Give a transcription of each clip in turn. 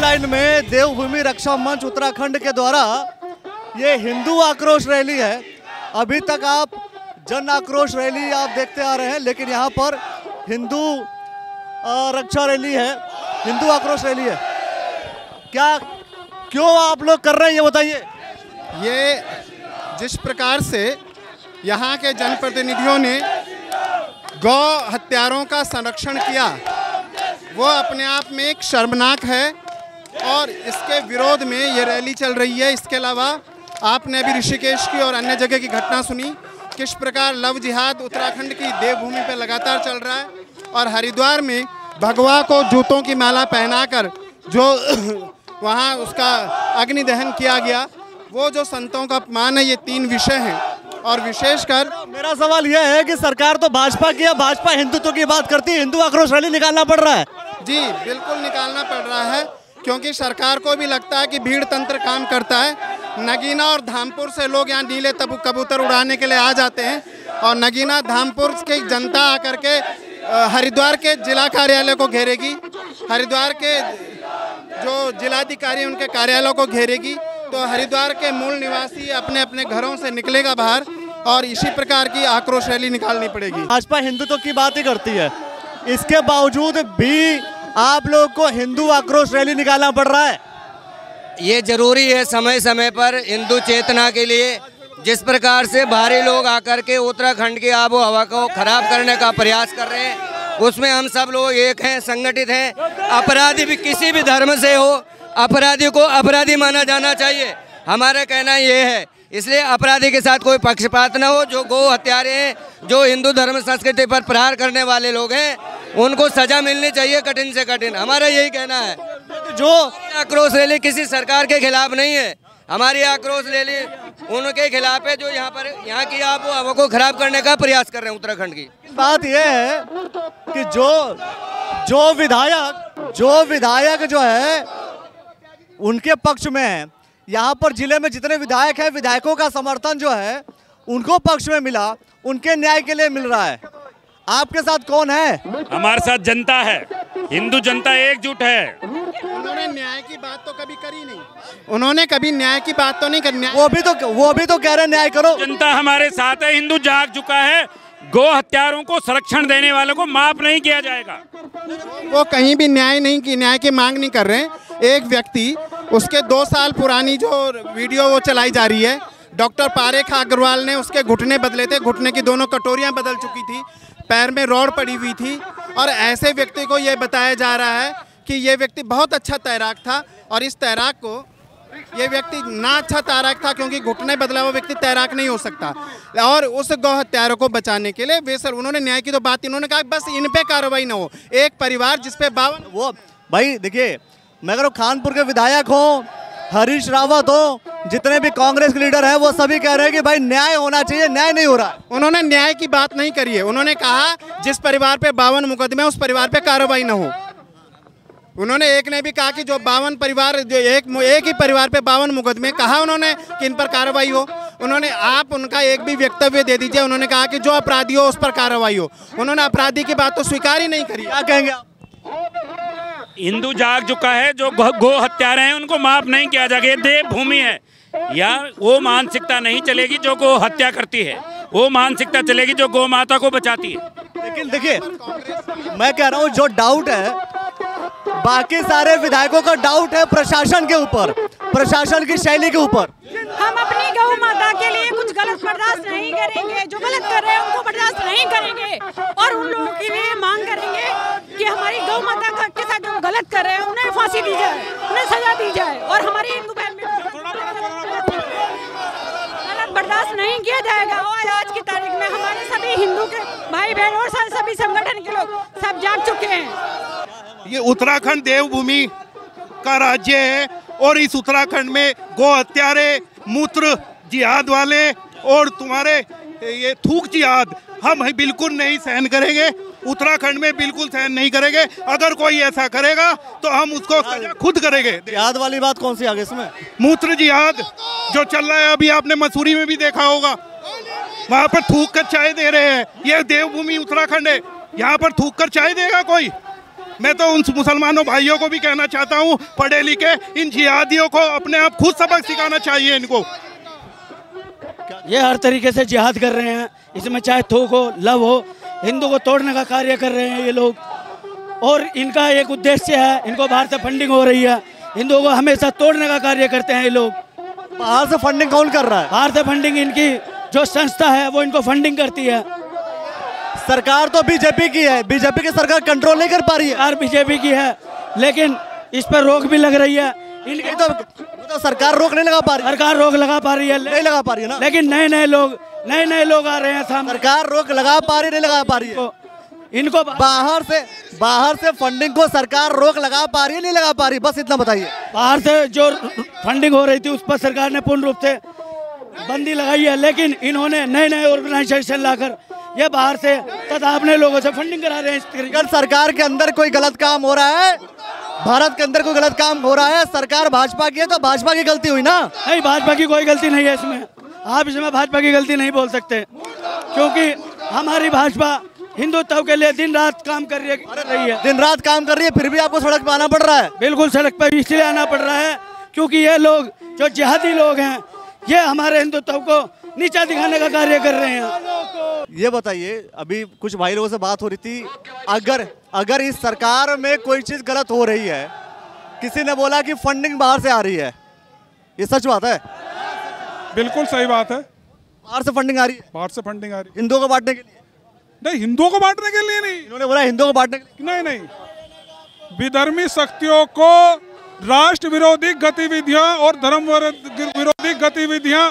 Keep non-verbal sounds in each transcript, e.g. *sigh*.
Line में देवभूमि रक्षा मंच उत्तराखंड के द्वारा ये हिंदू आक्रोश रैली है। अभी तक आप जन आक्रोश रैली आप देखते आ रहे हैं, लेकिन यहाँ पर हिंदू रक्षा रैली है, हिंदू आक्रोश रैली है। क्या, क्यों आप लोग कर रहे हैं ये बताइए? ये जिस प्रकार से यहाँ के जनप्रतिनिधियों ने गौ हत्यारों का संरक्षण किया, वो अपने आप में एक शर्मनाक है। और इसके विरोध में ये रैली चल रही है। इसके अलावा आपने अभी ऋषिकेश की और अन्य जगह की घटना सुनी। किस प्रकार लव जिहाद उत्तराखंड की देवभूमि पर लगातार चल रहा है और हरिद्वार में भगवा को जूतों की माला पहनाकर जो *coughs* वहाँ उसका अग्नि दहन किया गया वो जो संतों का अपमान है ये तीन विषय हैं। और विशेषकर मेरा सवाल यह है कि सरकार तो भाजपा की है भाजपा हिंदुत्व की बात करती है हिंदू आक्रोश रैली निकालना पड़ रहा है। जी बिल्कुल निकालना पड़ रहा है। क्योंकि सरकार को भी लगता है कि भीड़ तंत्र काम करता है। नगीना और धामपुर से लोग यहाँ नीले तब, कबूतर उड़ाने के लिए आ जाते हैं और नगीना धामपुर की जनता आकर के हरिद्वार के जिला कार्यालय को घेरेगी। हरिद्वार के जो जिलाधिकारी उनके कार्यालयों को घेरेगी। तो हरिद्वार के मूल निवासी अपने अपने घरों से निकलेगा बाहर और इसी प्रकार की आक्रोश रैली निकालनी पड़ेगी। भाजपा हिंदुत्व की बात ही करती है। इसके बावजूद भी आप लोग को हिंदू आक्रोश रैली निकालना पड़ रहा है। ये ज़रूरी है समय समय पर हिंदू चेतना के लिए, जिस प्रकार से बाहरी लोग आकर के उत्तराखंड की आबो हवा को खराब करने का प्रयास कर रहे हैं, उसमें हम सब लोग एक हैं, संगठित हैं। अपराधी भी किसी भी धर्म से हो, अपराधी को अपराधी माना जाना चाहिए। हमारा कहना ये है, इसलिए अपराधी के साथ कोई पक्षपात न हो, जो गो हत्यारे हैं, जो हिंदू धर्म संस्कृति पर प्रहार करने वाले लोग हैं उनको सजा मिलनी चाहिए कठिन से कठिन। हमारा यही कहना है। जो आक्रोश रैली किसी सरकार के खिलाफ नहीं है, हमारी आक्रोश रैली उनके खिलाफ है जो यहाँ पर, यहाँ की आप हवा को खराब करने का प्रयास कर रहे हैं उत्तराखंड की। बात यह है कि जो जो विधायक जो विधायक जो है, उनके पक्ष में है। यहाँ पर ज़िले में जितने विधायक हैं, विधायकों का समर्थन जो है, उनको पक्ष में मिला, उनके न्याय के लिए मिल रहा है। आपके साथ कौन है? हमारे साथ जनता है। हिंदू जनता एकजुट है। उन्होंने न्याय की बात तो कभी करी नहीं। उन्होंने कभी न्याय की बात तो नहीं करी। वो भी तो वो भी तो कह रहे न्याय करो। जनता हमारे साथ है हिंदू जाग चुका है। गो हत्यारों को संरक्षण देने वालों को माफ़ नहीं किया जाएगा। वो कहीं भी न्याय नहीं की न्याय की मांग नहीं कर रहे हैं। एक व्यक्ति उसके दो साल पुरानी जो वीडियो वो चलाई जा रही है डॉक्टर पारेख अग्रवाल ने उसके घुटने बदले थे। घुटने की दोनों कटोरियाँ बदल चुकी थी। पैर में रॉड पड़ी हुई थी और ऐसे व्यक्ति को ये बताया जा रहा है कि ये व्यक्ति बहुत अच्छा तैराक था और इस तैराक को ये व्यक्ति ना अच्छा तैराक था क्योंकि घुटने बदला हुआ व्यक्ति तैराक नहीं हो सकता। और उस गौ हत्यारों को बचाने के लिए वे सर, उन्होंने न्याय की तो बात इन्होंने कहा बस इन पे कार्रवाई ना हो। एक परिवार जिसपे बावन वो भाई देखिए, मैं अगर खानपुर के विधायक हो हरीश रावत हो जितने भी कांग्रेस के लीडर हैं वो सभी कह रहे हैं कि भाई न्याय होना चाहिए न्याय नहीं हो रहा है। उन्होंने न्याय की बात नहीं करी है। उन्होंने कहा जिस परिवार पे बावन मुकदमे उस परिवार पे कार्रवाई न हो। उन्होंने एक ने भी कहा कि जो बावन परिवार जो एक एक ही परिवार पे बावन मुकदमे कहा उन्होंने कि इन पर कार्रवाई हो। उन्होंने आप उनका एक भी वक्तव्य दे दीजिए। उन्होंने कहा कि जो अपराधी हो उस पर कार्रवाई हो। उन्होंने अपराधी की बात तो स्वीकार ही नहीं करी। क्या कहेंगे आप? हिंदू जाग चुका है जो गो गौ हत्यारे हैं उनको माफ़ नहीं किया जाएगा। ये देव भूमि है। या वो मानसिकता नहीं चलेगी जो गो हत्या करती है। वो मानसिकता चलेगी जो गौ माता को बचाती है। लेकिन देखिए मैं कह रहा हूँ जो डाउट है बाकी सारे विधायकों का डाउट है प्रशासन के ऊपर प्रशासन की शैली के ऊपर। हम अपनी गौ माता के लिए कुछ गलत बर्दाश्त नहीं करेंगे। जो गलत कर रहे हैं उनको बर्दाश्त नहीं करेंगे। और उन लोगों के लिए मांग करेंगे कि हमारी गौ माता का के जो गलत कर रहे हैं, उन्हें फांसी दी जाए, उन्हें सजा दी जाए, और हमारी हिंदू बहन गलत बर्दाश्त नहीं किया जाएगा। और आज की तारीख में हमारे सभी हिंदू के भाई बहन और सभी संगठन के लोग सब जाग चुके हैं। ये उत्तराखंड देवभूमि का राज्य है और इस उत्तराखंड में गो हत्यारे, मूत्र जिहाद वाले और तुम्हारे ये थूक जिहाद हम बिल्कुल नहीं सहन करेंगे। उत्तराखंड में बिल्कुल सहन नहीं करेंगे। अगर कोई ऐसा करेगा तो हम उसको खुद करेंगे। याद वाली बात कौन सी आगे इसमें मूत्र जिहाद जो चल रहा है अभी आपने मसूरी में भी देखा होगा। वहाँ पर थूक कर चाय दे रहे हैं। ये देवभूमि उत्तराखंड है। यहाँ पर थूक कर चाय देगा कोई? मैं तो उन मुसलमानों भाइयों को भी कहना चाहता हूँ पढ़े लिखे इन जिहादियों को अपने आप खुद सबक सिखाना चाहिए इनको। ये हर तरीके से जिहाद कर रहे हैं। इसमें चाहे थूक हो लव हो हिंदू को तोड़ने का कार्य कर रहे हैं ये लोग। और इनका एक उद्देश्य है इनको बाहर से फंडिंग हो रही है। हिंदुओं को हमेशा तोड़ने का कार्य करते हैं ये लोग। बाहर से फंडिंग कौन कर रहा है? बाहर से फंडिंग इनकी जो संस्था है वो इनको फंडिंग करती है। सरकार तो बीजेपी की है। बीजेपी की सरकार कंट्रोल नहीं कर पा रही है। सरकार बीजेपी की है लेकिन इस पर रोक भी लग रही है। इनकी तो, तो सरकार रोक नहीं लगा पा रही। सरकार रोक लगा पा रही है। नहीं लगा पा रही है ना? लेकिन नए नए लोग नए नए लोग आ रहे हैं सामने। सरकार रोक लगा पा रही नहीं लगा पा रही है? इनको बाहर से बाहर से फंडिंग को सरकार रोक लगा पा रही है नहीं लगा पा रही बस इतना बताइए। बाहर से जो फंडिंग हो रही थी उस पर सरकार ने पूर्ण रूप से बंदी लगाई है लेकिन इन्होंने नए नए ऑर्गेनाइजेशन लाकर ये बाहर से तथा अपने लोगों से फंडिंग करा रहे हैं अगर सरकार के अंदर कोई गलत काम हो रहा है भारत के अंदर कोई गलत काम हो रहा है सरकार भाजपा की है तो भाजपा की गलती हुई ना? नहीं भाजपा की कोई गलती नहीं है इसमें। आप इसमें भाजपा की गलती नहीं बोल सकते क्योंकि हमारी भाजपा हिंदुत्व के लिए दिन रात काम कर रही है रही है। दिन रात काम कर रही है फिर भी आपको सड़क पर आना पड़ रहा है। बिल्कुल सड़क पर इसलिए आना पड़ रहा है क्योंकि ये लोग जो जिहादी लोग हैं ये हमारे हिंदुत्व को नीचा दिखाने का कार्य कर रहे हैं। ये बताइए अभी कुछ भाई लोगों से बात हो रही थी अगर अगर इस सरकार में कोई चीज़ गलत हो रही है किसी ने बोला कि फंडिंग बाहर से आ रही है ये सच बात है? बिल्कुल सही बात है। बाहर से फंडिंग आ रही है। बाहर से फंडिंग आ रही है। हिंदुओं को बांटने के लिए। नहीं हिंदुओं को बांटने के लिए नहीं। इन्होंने बोला हिंदुओं को बांटने के लिए। नहीं नहीं। विधर्मी शक्तियों को राष्ट्र विरोधी गतिविधियाँ और धर्म विरोधी गतिविधियाँ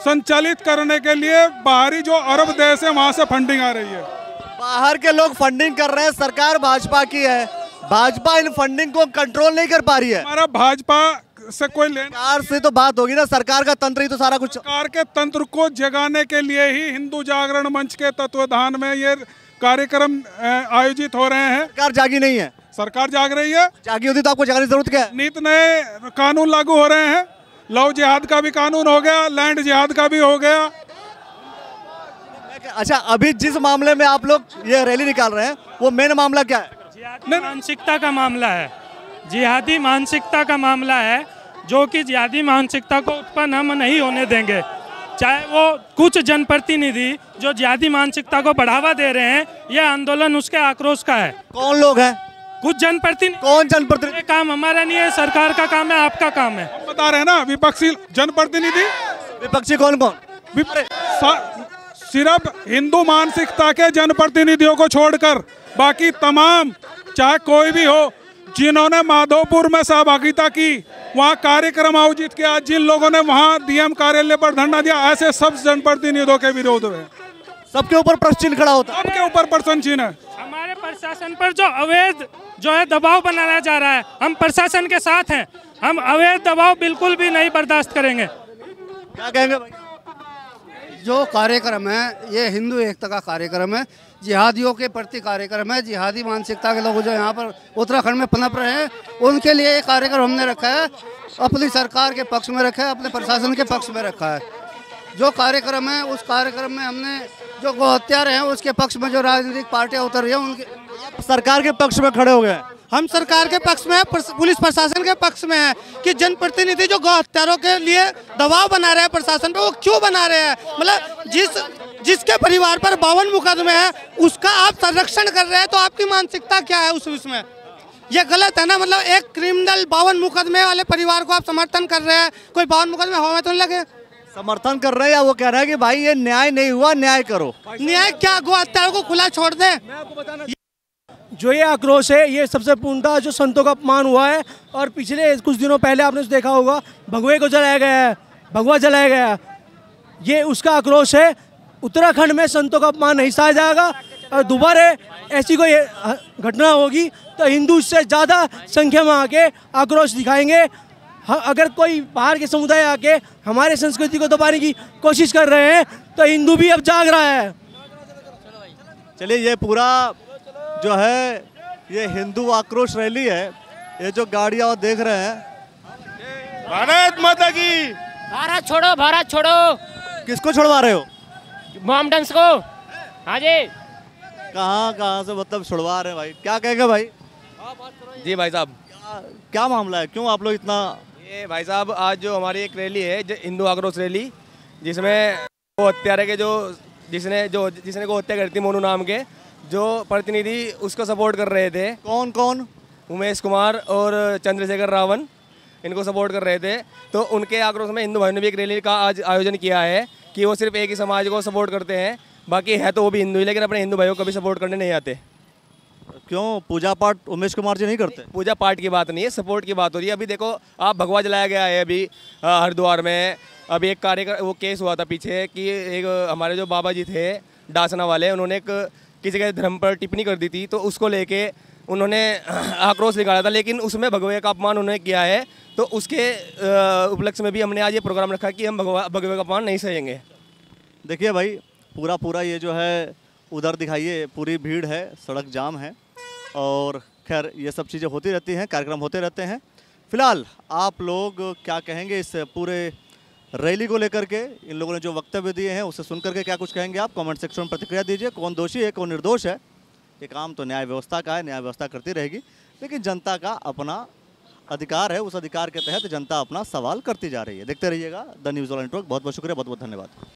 संचालित करने के लिए बाहरी जो अरब देश है वहाँ से फंडिंग आ रही है। बाहर के लोग फंडिंग कर रहे हैं सरकार भाजपा की है। भाजपा इन फंडिंग को कंट्रोल नहीं कर पा रही है। हमारा भाजपा से कोई लेन सरकार से तो बात होगी ना सरकार का तंत्र ही तो सारा कुछ। सरकार के तंत्र को जगाने के लिए ही हिंदू जागरण मंच के तत्वाधान में ये कार्यक्रम आयोजित हो रहे हैं। सरकार जागी नहीं है। सरकार जाग रही है। जागी होती तो आपको जगाने की ज़रूरत क्या है? नित नए कानून लागू हो रहे हैं। लव जिहाद का भी कानून हो गया लैंड जिहाद का भी हो गया। अच्छा अभी जिस मामले में आप लोग ये रैली निकाल रहे हैं वो मेन मामला क्या है? मानसिकता का मामला है। जिहादी मानसिकता का मामला है जो कि जिहादी मानसिकता को उत्पन्न हम नहीं होने देंगे। चाहे वो कुछ जनप्रतिनिधि जो जिहादी मानसिकता को बढ़ावा दे रहे हैं यह आंदोलन उसके आक्रोश का है। कौन लोग हैं? कुछ जनप्रतिनिधि कौन जनप्रतिनिधि? काम हमारा नहीं है सरकार का काम है आपका काम है। बता रहे हैं ना विपक्षी जनप्रतिनिधि। विपक्षी कौन कौन? सिर्फ़ हिंदू मानसिकता के जनप्रतिनिधियों को छोड़कर बाकी तमाम चाहे कोई भी हो जिन्होंने माधोपुर में सहभागिता की वहाँ कार्यक्रम आयोजित किया। जिन लोगों ने वहाँ डीएम कार्यालय पर धरना दिया ऐसे सब जनप्रतिनिधियों के विरोध में। सबके ऊपर प्रश्न चिन्ह खड़ा होता। है सबके ऊपर प्रश्न चिन्ह। है हमारे प्रशासन पर जो अवैध जो है दबाव बनाया जा रहा है हम प्रशासन के साथ हैं। हम अवैध दबाव बिल्कुल भी नहीं बर्दाश्त करेंगे। क्या कहेंगे भाई? जो कार्यक्रम है ये हिंदू एकता का कार्यक्रम है। जिहादियों के प्रति कार्यक्रम है। जिहादी मानसिकता के लोग जो यहाँ पर उत्तराखंड में पनप रहे हैं, उनके लिए ये कार्यक्रम हमने रखा है। अपनी सरकार के पक्ष में रखा है, अपने प्रशासन के पक्ष में रखा है। जो कार्यक्रम है, उस कार्यक्रम में हमने जो गौ हत्यारे हैं, उसके पक्ष में जो राजनीतिक पार्टियाँ उतर रही हैं, उनके सरकार के पक्ष में खड़े हो गए। हम सरकार के पक्ष में पुलिस प्रशासन के पक्ष में है कि जनप्रतिनिधि जो गौ हत्यारों के लिए दबाव बना रहे हैं प्रशासन पे, वो क्यों बना रहे हैं? मतलब जिस जिसके परिवार पर बावन मुकदमे है उसका आप संरक्षण कर रहे हैं तो आपकी मानसिकता क्या है उस उसमें ये गलत है ना? मतलब एक क्रिमिनल बावन मुकदमे वाले परिवार को आप समर्थन कर रहे हैं कोई बावन मुकदमे हवा में तो नहीं लगे। समर्थन कर रहे हैं या वो कह रहे हैं कि भाई ये न्याय नहीं हुआ न्याय करो। न्याय क्या गौ हत्यारों को खुला छोड़ दे। जो ये आक्रोश है ये सबसे पूर्णता जो संतों का अपमान हुआ है और पिछले कुछ दिनों पहले आपने देखा होगा भगवे को जलाया गया है भगवा जलाया गया है। ये उसका आक्रोश है उत्तराखंड में संतों का अपमान नहीं सहा जाएगा और दोबारा ऐसी कोई घटना होगी तो हिंदू इससे ज़्यादा संख्या में आके आक्रोश दिखाएँगे। अगर कोई बाहर के समुदाय आके हमारे संस्कृति को दबाने की कोशिश कर रहे हैं तो हिंदू भी अब जाग रहा है। चलिए ये पूरा जो है ये हिंदू आक्रोश रैली है। ये जो गाड़ियाँ आप देख रहे हैं। भारत माता की। भारत छोड़ो भारत छोड़ो। किसको छोड़वा रहे हो? मोहम्मडन्स को। हाँ जी। कहाँ कहाँ से मतलब छुड़वा रहे हैं भाई? क्या कहेंगे भाई? जी भाई साहब। क्या मामला है? क्यों आप लोग इतना ये भाई साहब आज जो हमारी एक रैली है जो हिंदू आक्रोश रैली जिसमें गो हत्यारे के जो जिसने जो जिसने गो हत्या करती थी मोनू नाम के जो प्रतिनिधि उसको सपोर्ट कर रहे थे। कौन कौन? उमेश कुमार और चंद्रशेखर रावण इनको सपोर्ट कर रहे थे। तो उनके आक्रोश में हिंदू भाइयों ने भी एक रैली का आज आयोजन किया है। कि वो सिर्फ़ एक ही समाज को सपोर्ट करते हैं बाकी है तो वो भी हिंदू ही लेकिन अपने हिंदू भाइयों को भी सपोर्ट करने नहीं आते। क्यों? पूजा पाठ उमेश कुमार जी नहीं करते? पूजा पाठ की बात नहीं है सपोर्ट की बात हो रही है। अभी देखो आप भगवा जलाया गया है अभी हरिद्वार में। अभी एक कार्य वो केस हुआ था पीछे कि एक हमारे जो बाबा जी थे डासना वाले उन्होंने एक किसी के धर्म पर टिप्पणी कर दी थी तो उसको लेके उन्होंने आक्रोश निकाला था, लेकिन उसमें भगवे का अपमान उन्होंने किया है। तो उसके उपलक्ष्य में भी हमने आज ये प्रोग्राम रखा कि हम भगवा, भगवे का अपमान नहीं सहेंगे। देखिए भाई पूरा पूरा ये जो है, उधर दिखाइए, पूरी भीड़ है, सड़क जाम है, और खैर, ये सब चीज़ें होती रहती हैं, कार्यक्रम होते रहते हैं। फ़िलहाल, आप लोग क्या कहेंगे इस पूरे रैली को लेकर के? इन लोगों ने जो वक्तव्य दिए हैं, उसे सुन करके क्या कुछ कहेंगे आप? कमेंट सेक्शन में प्रतिक्रिया दीजिए, कौन दोषी है, कौन निर्दोष है? ये काम तो न्याय व्यवस्था का है, न्याय व्यवस्था करती रहेगी। लेकिन जनता का अपना अधिकार है, उस अधिकार के तहत जनता अपना सवाल करती जा रही है। देखते रहिएगा, द न्यूज़ नेटवर्क। बहुत बहुत शुक्रिया बहुत बहुत धन्यवाद।